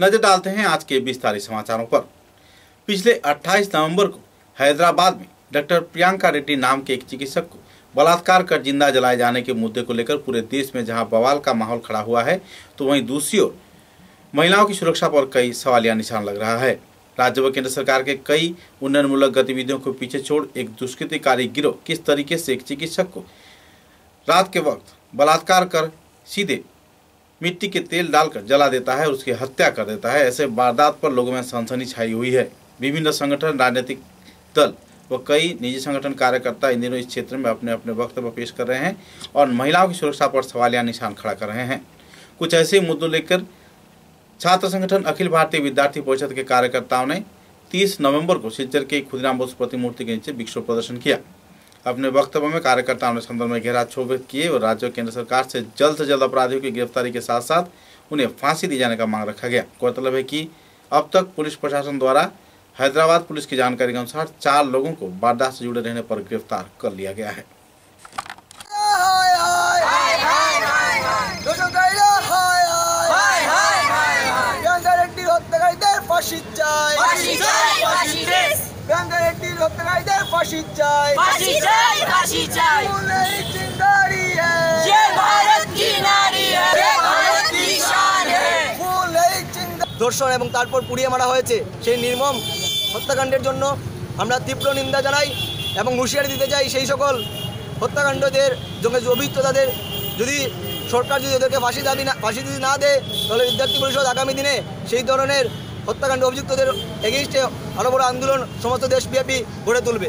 नज़र डालते हैं आज के विस्तारित समाचारों पर। पिछले 28 नवंबर को हैदराबाद में डॉक्टर प्रियंका रेड्डी नाम के एक चिकित्सक को बलात्कार कर ज़िंदा जलाए जाने के मुद्दे को लेकर पूरे देश में जहाँ बवाल का माहौल खड़ा हुआ है तो वहीं दूसरी ओर महिलाओं की सुरक्षा पर कई सवालिया निशान लग रहा है। राज्य व केंद्र सरकार के कई उन्नयनमूलक गतिविधियों को पीछे छोड़ एक दुष्कृतिकारी गिरोह किस तरीके से एक चिकित्सक को रात के वक्त बलात्कार कर सीधे मिट्टी के तेल डालकर जला देता है और उसकी हत्या कर देता है। ऐसे वारदात पर लोगों में सनसनी छाई हुई है। विभिन्न संगठन, राजनीतिक दल व कई निजी संगठन कार्यकर्ता इन दिनों इस क्षेत्र में अपने अपने वक्तव्य पेश कर रहे हैं और महिलाओं की सुरक्षा पर सवालिया निशान खड़ा कर रहे हैं। कुछ ऐसे मुद्दों लेकर छात्र संगठन अखिल भारतीय विद्यार्थी परिषद के कार्यकर्ताओं ने 30 नवंबर को सिलचर के खुदराम बोस प्रतिमूर्ति के नीचे विक्षोभ प्रदर्शन किया। अपने वक्तव्य में कार्यकर्ताओं ने संदर्भ में गहरा क्षोभ व्यक्त किए और राज्य और केंद्र सरकार से जल्द से जल्द अपराधियों की गिरफ्तारी के साथ साथ उन्हें फांसी दी जाने का मांग रखा गया गौरतलब है कि अब तक पुलिस प्रशासन द्वारा हैदराबाद पुलिस की जानकारी के अनुसार चार लोगों को वारदात से जुड़े रहने पर गिरफ्तार कर लिया गया है হায় হায় হায় হায় হায় দুটো গাইরা হায় হায় হায় হায় হায় প্রিয়াঙ্কা রেড্ডির হত্যাকারীদের ফাঁসি চাই ফাঁসি চাই ফাঁসি চাই প্রিয়াঙ্কা রেড্ডির হত্যাকারীদের ফাঁসি চাই। ফাঁসি চাই ফাঁসি চাই। ধর্ষণ এবং তারপর পুড়িয়ে মারা হয়েছে সেই নির্মম হত্যাকাণ্ডের জন্য আমরা তীব্র নিন্দা জানাই এবং হুঁশিয়ারি দিতে চাই সেই সকল হত্যাকাণ্ডদের অভিজ্ঞতাদের। যদি সরকার যদি ওদেরকে ফাঁসি দাবি না ফাঁসি যদি না দেয় তাহলে বিদ্যার্থী পরিষদ আগামী দিনে সেই ধরনের হত্যাকাণ্ড অভিযুক্তদের এগেইনস্টে আরও বড় আন্দোলন সমস্ত দেশব্যাপী গড়ে তুলবে।